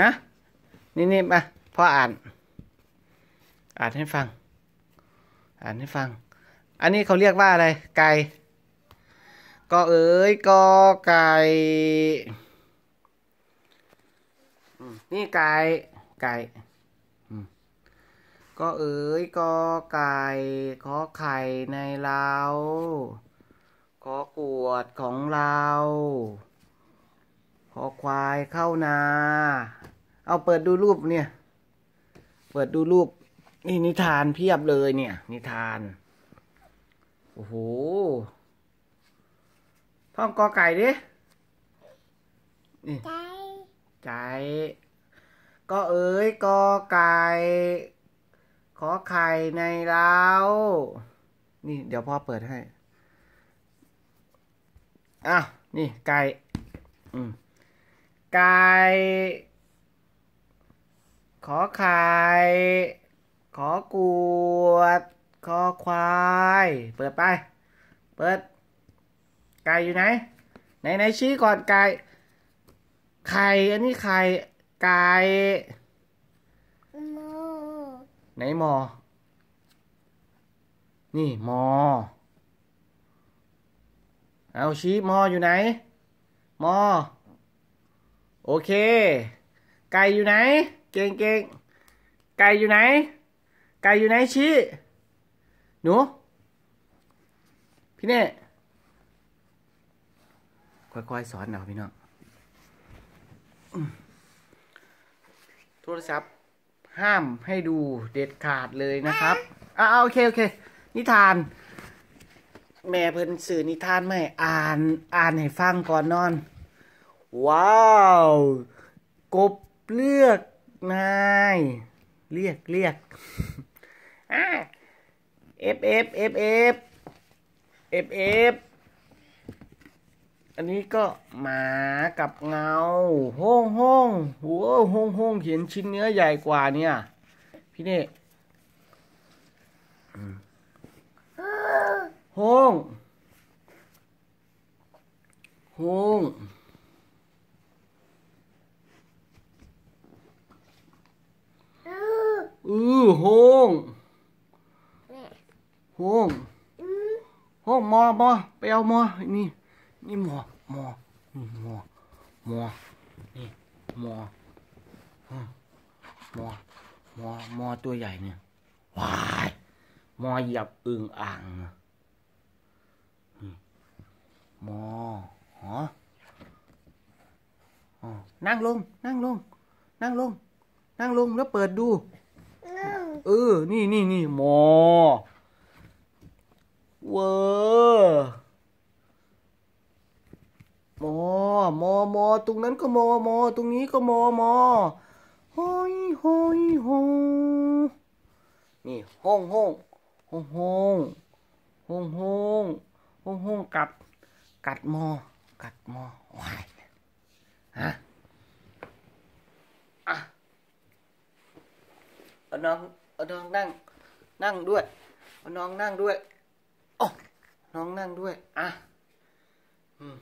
ฮะนี่นี่มาพ่ออ่าน อ่านให้ฟัง อ่านให้ฟัง อันนี้เขาเรียกว่าอะไร ไก่ก็เอ๋ยกอไก่นี่ไก่ไก่ก็เอ๋ยกอไก่ขอไข่ในเราขอกวดของเรา ขอควายเข้านา เอาเปิดดูรูปเนี่ย เปิดดูรูป นี่นิทานเพียบเลยเนี่ย นิทาน โอ้โห ท่องกอไก่ดินี่ไก่ไก่ก็เอ๋ยกอไก่ ขอไข่ในเล้า นี่ เดี๋ยวพ่อเปิดให้ อ้าว นี่ไก่ อืม ไก่ขอไข่ขอกวดขอควาย เปิดไป เปิด ไก่อยู่ไหน ไหนไหนชี้ก่อนไก่ ไข่ อันนี้ไข่ ไก่โมไหนมอ นี่มอ เอาชี้มออยู่ไหน มอ โอเค ไก่อยู่ไหน เก่งเก่งไก่อยู่ไหน ไก่อยู่ไหนชี้หนู พี่เน่ค่อยๆสอนเอาพี่น้องโทรศัพท์ห้ามให้ดูเด็ดขาดเลยนะครับอ่าโอเคโอเค นิทาน แม่เพิ่นสื่อนิทานไม่อ่านอ่านให้ฟังก่อนนอน ว้าว กบเลือกนาย เรียกเรียกเอ่า F F F F F F อันนี้ก็หมากับเงาห้องห้องหัวห้องห้องเห็นชิ้นเนื้อใหญ่กว่าเนี่ย พี่เน่ห้องห้องอือห้องห้อง ห้องมอมอไปเอามอนี่ นี่หมอหมอนี่หมอหมอนี่หมออืมหมอหมอหมอตัวใหญ่เนี่ยว้ายหมอเหยียบอึ่งอ่างนะนี่หมอหออ๋อนั่งลง นั่งลง นั่งลง นั่งลงแล้วเปิดดูน้องเออ นี่นี่นี่หมอ เวอร์มอมอมอตรงนั้นก็มอมอตรงนี้ก็มอมอหอยหอยหอนี่ห้องห้องห้องห้องห้องห้องห้องห้องกัด กัดมอ กัดมอวายฮะอะเอาน้องเอาน้องนั่ง นั่งด้วยเอาน้องนั่งด้วย โอ้น้องนั่งด้วย อะ อืม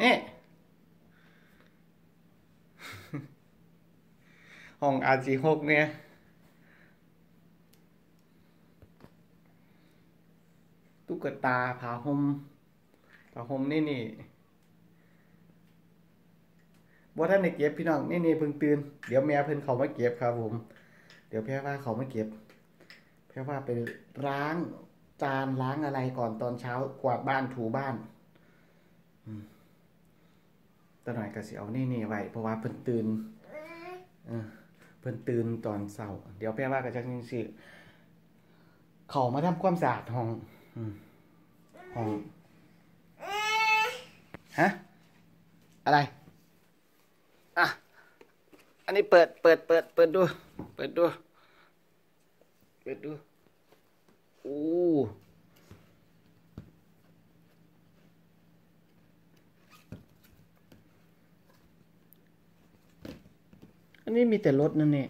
นี่ห้องอาจีหกเนี่ยตุ๊กตาผาห่มผาห่มนี่นี่บ่ท่านได้เก็บพี่น้องนี่นี่เพิ่งตื่น เดี๋ยวแม่เพิ่นเขามาเก็บครับผม เดี๋ยวแพ่ว่าเขามาเก็บ แพ่ว่าไปล้างจานล้างอะไรก่อนตอนเช้ากวาดบ้านถูบ้านตอนหน่อยก็สิเอานี่นี่ไว้เพราะว่าเพิ่นตื่นเพิ่นตื่นตอนเช้า เดี๋ยวแพ่ว่าก็จะจังสิเขามาทำความสะอาดห้องห้องฮะอะไรอะอันนี้เปิดเปิดเปิดเปิดดู เปิดดู เปิดดูอู้อันนี้มีแต่รถนั่นเนี่ย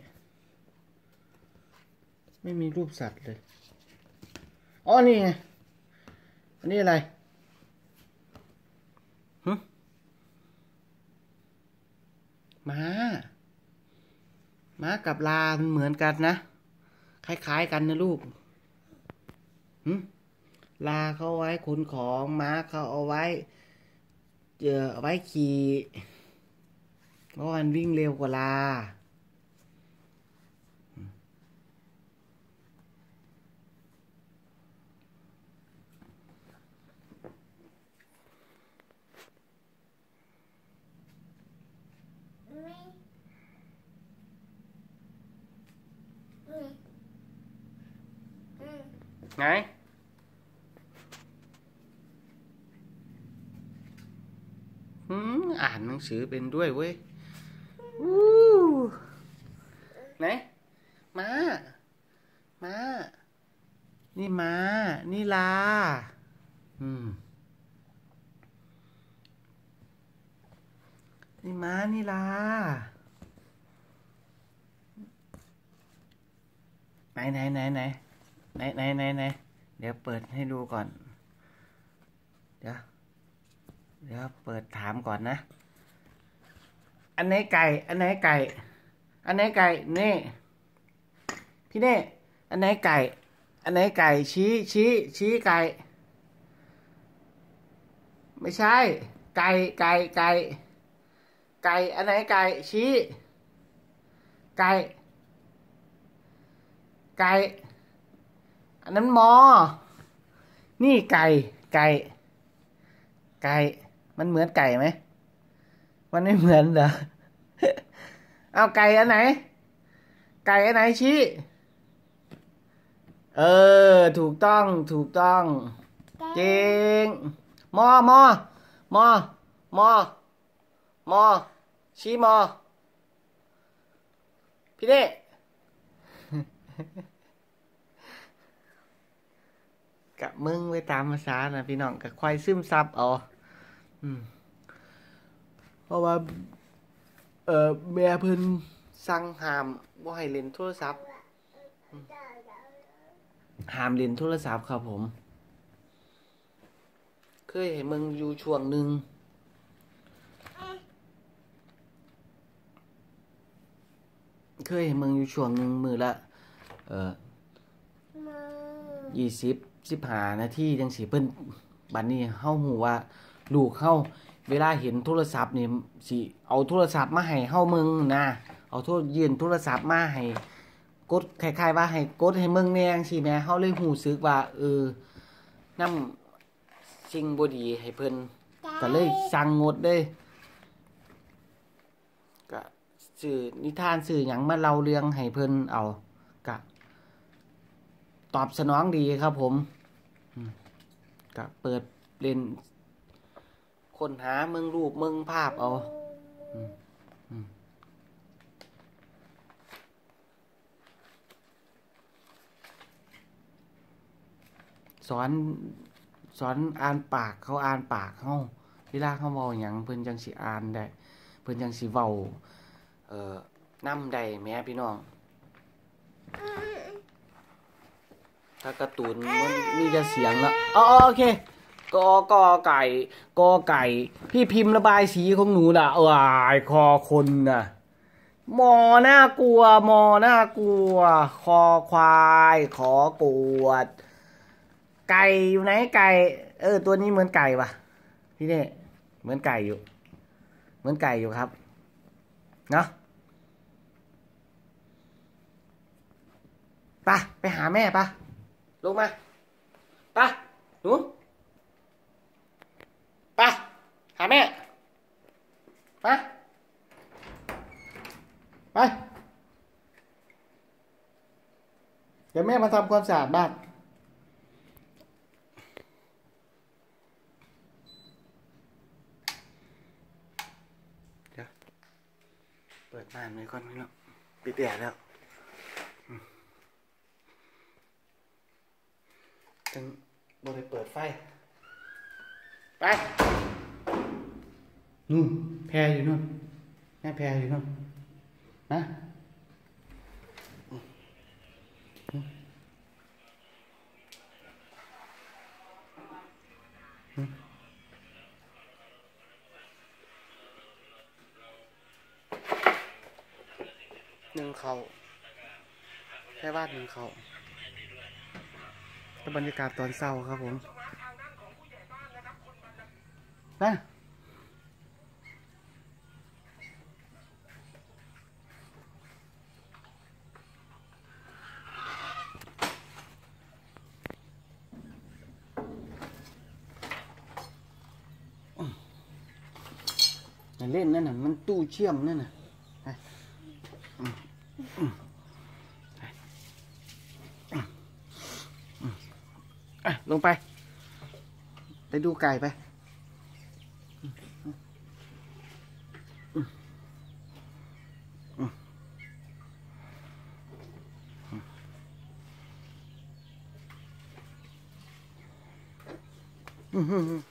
ไม่มีรูปสัตว์เลย อ๋อ นี่ไง อันนี้อะไรฮึม้า ม้ากับลา มันเหมือนกันนะ คล้ายๆกันนะลูกลาเขาเอาไว้ขนของม้าเขาเอาไว้เจอเอาไว้ขี่เพราะมันวิ่งเร็วกว่าลา ไงอืมอ่านหนังสือเป็นด้วยเว้ยอู้ไหน มา มา นี่มา นี่ลา อืม นี่มา นี่ลา ไหนไหนไหนไหน ไหนไหนไหนไหนเดี๋ยวเปิดให้ดูก่อน เดี๋ยว เดี๋ยวเปิดถามก่อนนะ อันไหนไก่ อันไหนไก่ อันไหนไก่ นี่ พี่เน่อันไหนไก่ อันไหนไก่ ชี้ชี้ชี้ไก่ ไม่ใช่ ไก่ ไก่ ไก่ ไก่ อันไหนไก่ ชี้ ไก่ ไก่ อันนั้นมอ นี่ไก่ ไก่ ไก่ มันเหมือนไก่ไหม มันไม่เหมือนเหรอ เอาไก่อันไหน ไก่อันไหนชี้ เออ ถูกต้อง ถูกต้องเจงมอมอมอมอมอชี้มอพี่เน่ กะมึงไว้ตามภาษานะพี่น้องกะควายซึมซับเอาอืมเพราะว่า เอ่อแม่เพิ่นสั่งห้ามบ่ให้เล่นโทรศัพท์ห้ามเล่นโทรศัพท์ครับผม เคยให้มึงอยู่ช่วงหนึ่งเคยให้มึงอยู่ช่วงหนึ่งมือละ เอ่อยี่สิบ สิบหานาทีจังสิเพิ่นบัดนี้เฮาฮู้ว่า ลูกเฮาเวลาเห็นโทรศัพท์นี่สิเอาโทรศัพท์มาให้เฮามึงนะเอาโทรยื่นโทรศัพท์มาให้กดคล้ายๆว่าให้กดให้มึงแน่งซี่แหมเฮาเลยรู้สึกว่า เออนำสิ่งบ่ดีให้เพิ่นก็เลยสั่งงดเลยก็สื่อนิทานสื่อหยังมาเล่าเรื่องให้เพิ่นเอาก็ ตอบสนองดีครับผมก็เปิดเล่นค้นหาเมืองรูปเมืองภาพเอาสอนสอนอ่านปากเขาอ่านปากเขาเวลาเขาเว้าหยังเพิ่นจังสิอ่านได้เพิ่นจังสิเว้าเอ่อนำได้แม่พี่น้อง ถ้าการ์ตูนมันมีแต่เสียงแล้วอ๋อโอเคกอกอไก่กอไก่ พี่พิมพ์ระบายสีของหนูน่ะเออายคอคนน่ะมอน่ากลัว มอน่ากลัว คอควายขอกวด ไก่อยู่ไหนไก่ เออ ตัวนี้เหมือนไก่ปะพี่เนี่ยเหมือนไก่อยู่ เหมือนไก่อยู่ครับเนาะไปไปหาแม่ปะ ลงมาไปหนูไปหาแม่มาไปเดี๋ยวแม่มาทำความสะอาดบ้านเดี๋ยวเปิดม่านไว้ก่อนพี่น้องปิดแอร์แล้ว จึงบริเปิดไฟ ไป นู่น แพรอยู่นู่น แม่แพรอยู่นู่น นะนึ่งเขาแค่วาดหนึ่งเขาก็ บรรยากาศตอนเศร้าครับผมนะอย่าเล่นนั่นน่ะ มันตู้เชื่อมนั่นน่ะไปอืมอืมไปอืมอืมอะ ลงไป ไปดูไก่ไปอืมอืมอืม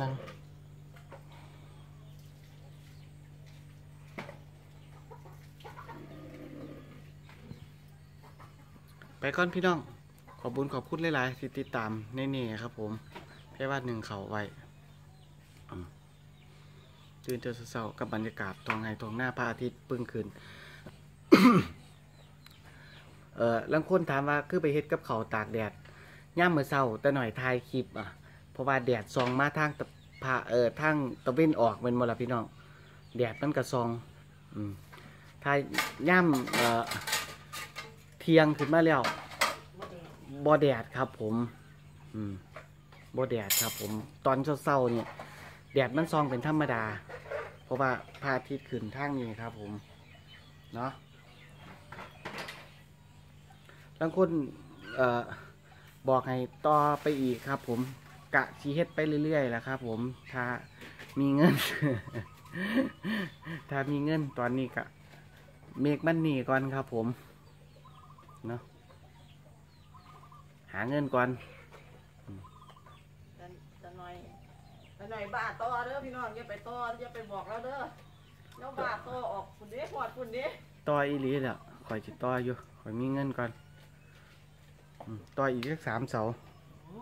นั่งไปก่อนพี่น้อง อบคุญขอบคุณหลายๆที่ติดตามในนี่ครับ ผมแค่ว่าหนึ่งเขาไว้ตื่นเจอเศร้าๆกับบรรยากาศตองไงตองหน้าพระอาทิตย์ปึ้งขึ้นเออลังคนถามว่าคือไปเฮ็ดกับเขาตากแดดย่ามมือเศร้าแต่หน่อยถ่ายคลิปอะเพราะว่าแดดซองมาทางตะพาเอ่อทางตะเว้นออกเป็นมลพี่น้องแดดมันกระซองอืมถ่ายย่ามเอ่อเทียงขึ้นมาแล้ว บ่แดดครับผม อืมบ่แดดครับ ผม ตอนเช้าๆเนี่ย แดดมันซองเป็นธรรมดา เพราะว่าพระอาทิตย์ขึ้นทางนี้ครับ ผม เนาะบางคนเอ่อบอกให้ต่อไปอีกครับ ผม กะชีเฮ็ดไปเรื่อยๆแหละครับ ผม ถ้ามีเงิน ถ้ามีเงินตอนนี้กะเมกมันหนีก่อนครับ ผม เนาะ หาเงินก่อนจะจะหน่อยจะหน่อยบาทต่อเด้อพี่น้องอย่าไปต่ออย่าไปบอกแล้วเด้อเดี๋ยวบาทต่อออกคุณเด้หอดคุณเด้ต่ออีหลีแล้วคอยจิต่ออยู่คอยมีเงินก่อนอืมต่ออีกสักสามเสาโอ้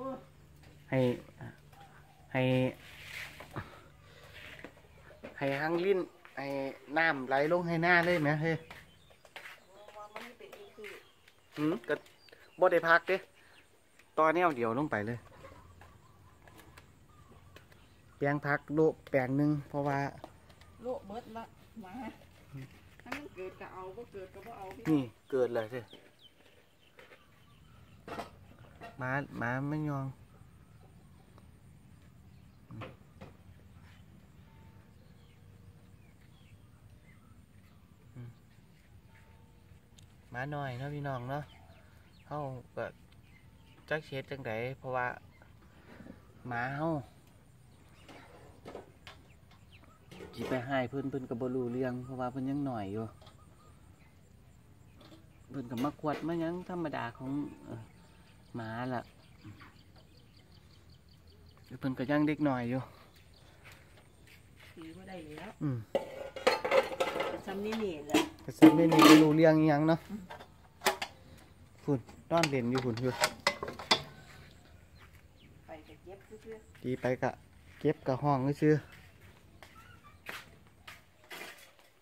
ให้ให้ให้หังลิ้นให้น้ำไหลลงให้หน้าเลยไหมเฮ้ยว่ามันเป็นอีกคือหืมก็บ่ได้พักเด้ ตอนแนวเดียวลงไปเลย แปลงพักโลแปลงหนึ่งเพราะว่า โลกเบิดละมาถ้ามันเกิดก็เอาบ่เกิดก็บ่เอาพี่นี่เกิดเลยสิหมาหมาไม่ยองอืมหมาหน่อยเนาะพี่น้องเนาะเฮาก็ จักเช็ดจังไดเพราะว่าหมาเฮาสิไปให้เพิ่นเพิ่นก็บ่รู้เรื่องเพราะว่าเพิ่นยังหน่อยอยู่เพิ่นกับมากวดมาหยังธรรมดาของเอ่อหมาล่ะเพิ่นก็ยังเด็กหน่อยอยู่ถือบ่ได้แล้วอืมซ้ำนี่นี่แหละแต่ซึ่งไม่นี่ไม่รู้เรื่องอิหยังเนาะพุ่นนอนเล่นอยู่พุ่นอยู่ ไปก็เก็บซื่อ ตีไปกะเก็บกะห้องซื่อ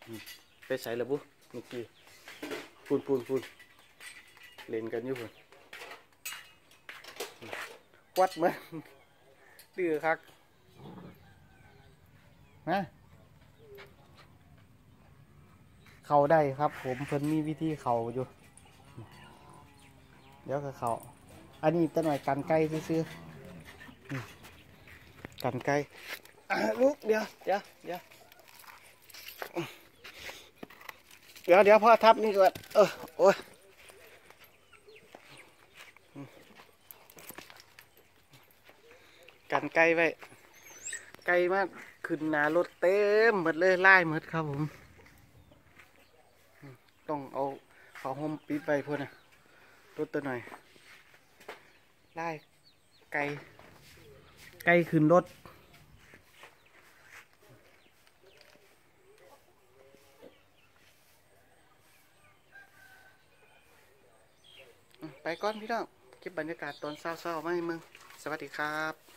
อืมไปใส่ละบุเมื่อกี้พุ่นพุ่นพุ่นเล่นกันอยู่พุ่นอืมควัดมันดื้อคักนะเขาได้ครับ ผมเพิ่นมีวิธีเขาอยู่ เดี๋ยวก็เขาอันนี้ตะหน่อยกันไก่ซื้อๆอืม กันไก่อะลูกเดี๋ยวเดี๋ยวเดี๋ยวเดี๋ยวเดี๋ยวพ่อทับนี่ก่อนเออโอ้ยกันไก่ไว้ไก่มากขึ้นหนารถเต็มหมดเลยไล่หมดครับผม ต้องเอาผ้าห่มปิดไว้พ่นนะรถตัวหน่อยไล่ไก่ ใก่ขึ้นรถ ไปก่อนพี่น้องคลิปบรรยากาศตอนเศร้าๆมาให้มึง สวัสดีครับ